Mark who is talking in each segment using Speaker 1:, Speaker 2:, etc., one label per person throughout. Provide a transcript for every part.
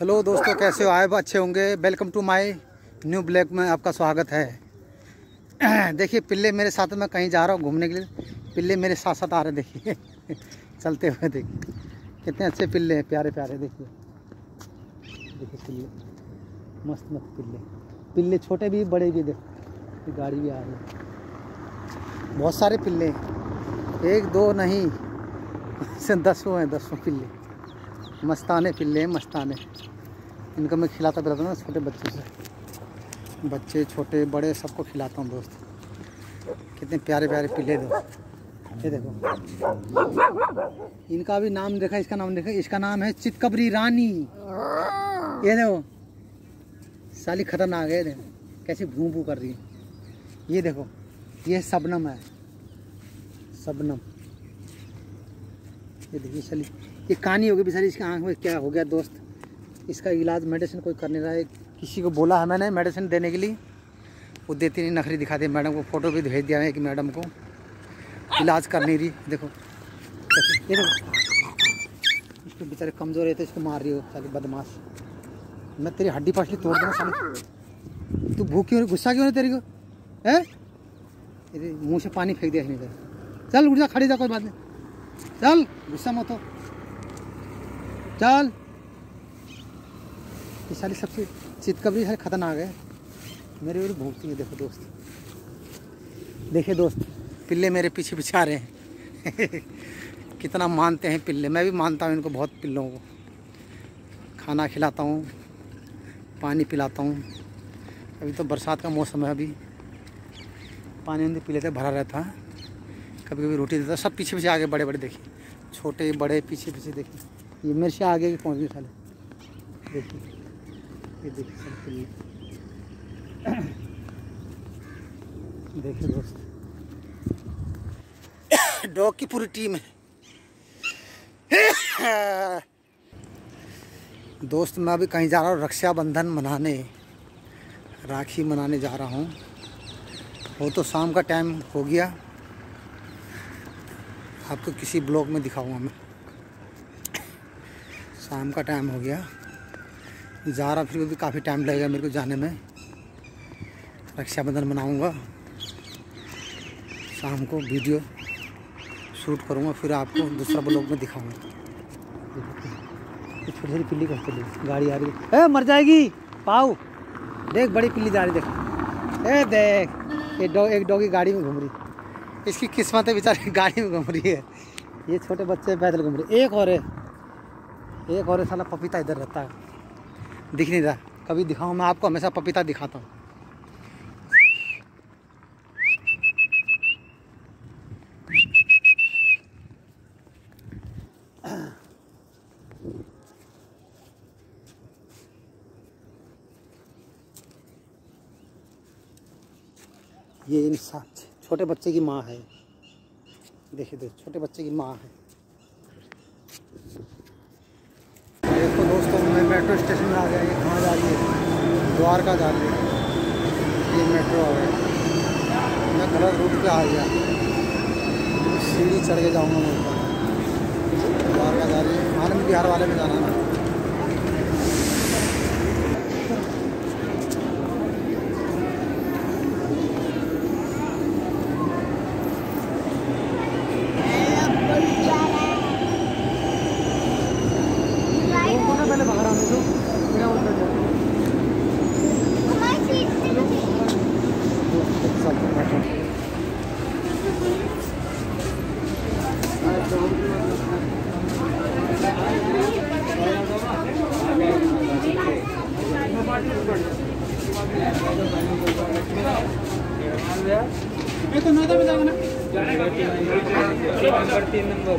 Speaker 1: Hello दोस्तों, कैसे हो? आए अच्छे होंगे। Welcome to my new blog में आपका स्वागत है। देखिए, पिल्ले मेरे साथ मैं कहीं जा रहा हूँ घूमने के लिए। पिल्ले मेरे साथ साथ आ रहे देखिए। चलते हुए देखिए कितने अच्छे पिल्ले हैं, प्यारे प्यारे, देखिए। देखिए पिल्ले। मस्त मस्त पिल्ले। पिल्ले छोटे भी, बड़े भी, देखो। गाड़ी भी आ रही है। बहुत सारे पिल्ले हैं। एक, दो नहीं, दसों हैं, दसों पिल्ले। मस्ताने, पिल्ले हैं, मस्ताने। इनको मैं खिलाता पिलाता हूँ ना, छोटे बच्चों से। बच्चे, छोटे, बड़े, सबको खिलाता हूँ दोस्त। कितने प्यारे प्यारे पिल्ले दो ये देखो। इनका भी नाम देखा, इसका नाम देखा। इसका नाम है चितकबरी रानी। ये देखो। साली खतरनाक है देखो। कैसी भू भू कर रही है। ये देखो। ये सबनम है। सबनम। ये देखिए साली। ये कहानी हो गई बेचारी, इसकी आँख में क्या हो गया दोस्त? इसका इलाज मेडिसिन कोई कर नहीं रहा है। किसी को बोला है मैंने मेडिसिन देने के लिए। वो देती नहीं, नखरी दिखा दी मैडम को फ़ोटो भी भेज दिया है कि मैडम को। इलाज कर नहीं रही, देखो। देखो। इसको बेचारे कमज़ोर है तो इसको मार रही हो, साली बदमाश। मैं तेरी हड्डी पसली तोड़ दूँगा, साली। तू भूख क्यों गुस्सा क्यों है तेरी को? है? मुँह से पानी फेंक दिया चल, उठ जा, खड़ी जा, कोई बात नहीं। चल, गुस्सा मत हो। चल। ये साली सबसे चितकबरी है खतरनाक है। मेरे भी भूखती है देखो दोस्त। देखिए दोस्त, पिल्ले मेरे पीछे पीछे आ रहे हैं। कितना मानते हैं पिल्ले। मैं भी मानता हूँ इनको बहुत पिल्लों को। खाना खिलाता हूँ, पानी पिलाता हूँ। अभी तो बरसात का मौसम है अभी। पानी उनके पी लेते, भरा रहता। है कभी कभी रोटी देता, सब पीछे पीछे आगे बड़े बड़े देखिए छोटे, बड़े पीछे पीछे देखिए ये मेरे से आगे पहुँच गए साले देखिए, ये देखिए देखिए दोस्त। डॉग की पूरी टीम है। दोस्त, मैं अभी कहीं जा रहा हूँ, रक्षाबंधन मनाने, राखी मनाने जा रहा हूँ। वो तो शाम का टाइम हो गया। आपको किसी ब्लॉग में दिखाऊँगा मैं। शाम का टाइम हो गया। जा रहा फिर भी काफ़ी टाइम लगेगा मेरे को जाने में। रक्षाबंधन मनाऊँगा। शाम को वीडियो शूट करूँगा, फिर आपको दूसरा ब्लॉग में दिखाऊँगा। छोटी छोटी पिल्ली कर चली गाड़ी आ रही है। मर जाएगी। पाओ देख, बड़ी पिल्ली जा रही देख। ए, देख। ये डॉग एक डॉगी गाड़ी में घूम रही इसकी किस्मत है, बेचारी गाड़ी में घूम रही है। ये छोटे बच्चे पैदल घूम रहे एक और है। एक और साला पपीता इधर रहता है। दिख नहीं रहा। कभी दिखाऊँ, मैं आपको हमेशा पपीता दिखाता हूँ। ये इंसान, छोटे बच्चे की माँ है। देखिए देखिए, छोटे बच्चे की माँ है देखो मैं मेट्रो स्टेशन में आ गया, ये कहाँ जा रही है? द्वारका जा रही है। ये मेट्रो आ गया। मैं गलत रूट पे आ गया। सीढ़ी चढ़ के जाऊँगा मैं द्वारका जा रही है। आनंद बिहार वाले में जाना है पहले बाहर आने दो मेरा मतलब ये तो नोएडा में जाएगा ना
Speaker 2: नंबर तीन नंबर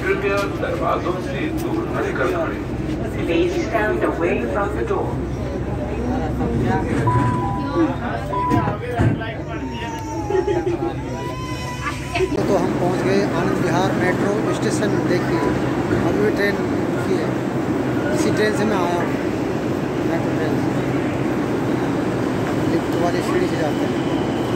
Speaker 3: कृपया दरवाजों से दूर हटकर खड़े
Speaker 2: Please stand away from the door.
Speaker 1: तो हम पहुँच गए आनंद विहार मेट्रो स्टेशन देखिए अभी भी ट्रेन की है इसी ट्रेन से मैं आया हूँ। मेट्रो ट्रेन से। लिफ्ट वाली सीढ़ी से जाते हैं।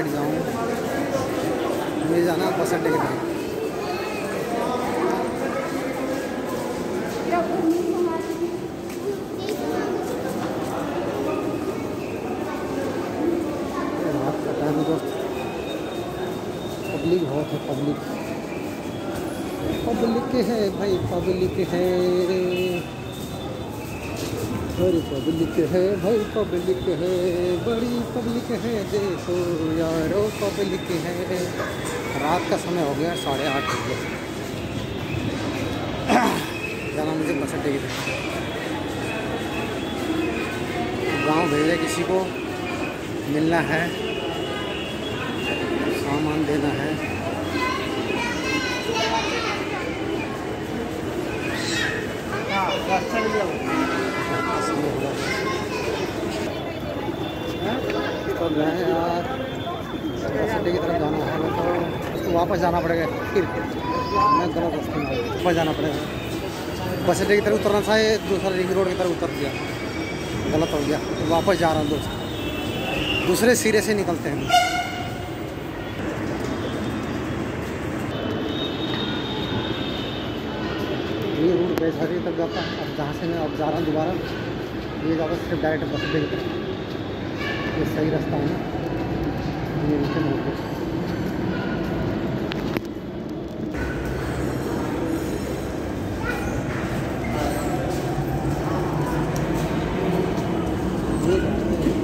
Speaker 1: साइड जाऊँ। मुझे जाना बस अड्डे के दोस्त। पब्लिक बहुत है पब्लिक पब्लिक है भाई पब्लिक है। पब्लिक है भाई पब्लिक है, बड़ी पब्लिक है, देखो यारो पब्लिक है। रात का समय हो गया, साढ़े आठ बजे जाना मुझे बस अड्डे की तरफ़ गाँव भेजा किसी को, मिलना है, सामान देना है। हैं यार। अड्डे की तरफ़ जाना है तो तो वापस जाना पड़ेगा। फिर मैं गलत रास्ते में वापस जाना पड़ेगा। बस अड्डे की तरफ़ उतरना था दूसरा रिंग रोड की तरफ़ उतर दिया गलत हो गया तो वापस जा रहा हूँ दोस्त। दूसरे सिरे से निकलते हैं। ये रूट वैशाली तक जाता है, अब जहाँ से मैं अब जा रहा हूँ दोबारा, ये जाता सिर्फ़ डायरेक्ट बस अड्डे की तरफ़ ये सही रास्ता है ना ये नीचे मोड़ पे ये जाते हैं।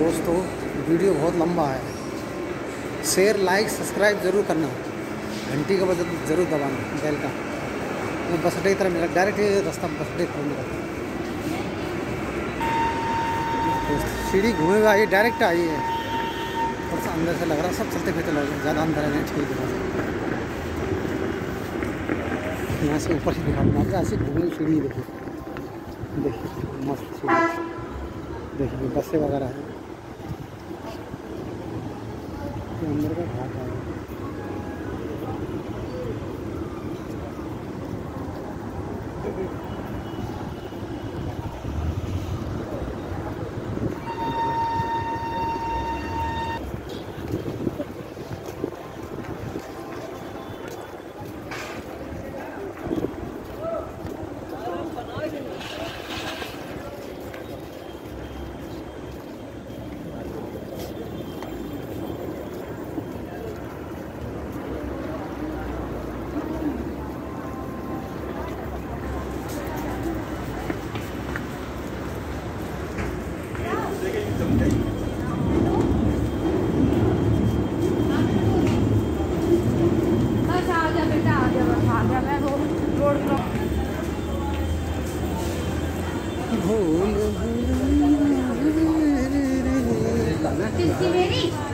Speaker 1: दोस्तों वीडियो बहुत लंबा है। शेयर, लाइक, सब्सक्राइब ज़रूर करना। घंटी का बजट ज़रूर दबाना, बैल का। वो बस अड्डे की तरफ़ मिला डायरेक्ट रास्ता बस अड्डे की तरफ़ सीढ़ी घूमे हुए आई डायरेक्ट आई है। थोड़ा सा अंदर से लग रहा, सब चलते फिरते लग रहा है, ज़्यादा अंदर है ठीक है यहाँ से ऊपर से दिखा दूँगा आपको ऐसे घूमने सीढ़ी देखिए देखिए, मस्त सीढ़ी। देखिए, बसें वगैरह है। अंदर का घाट है। Is he ready?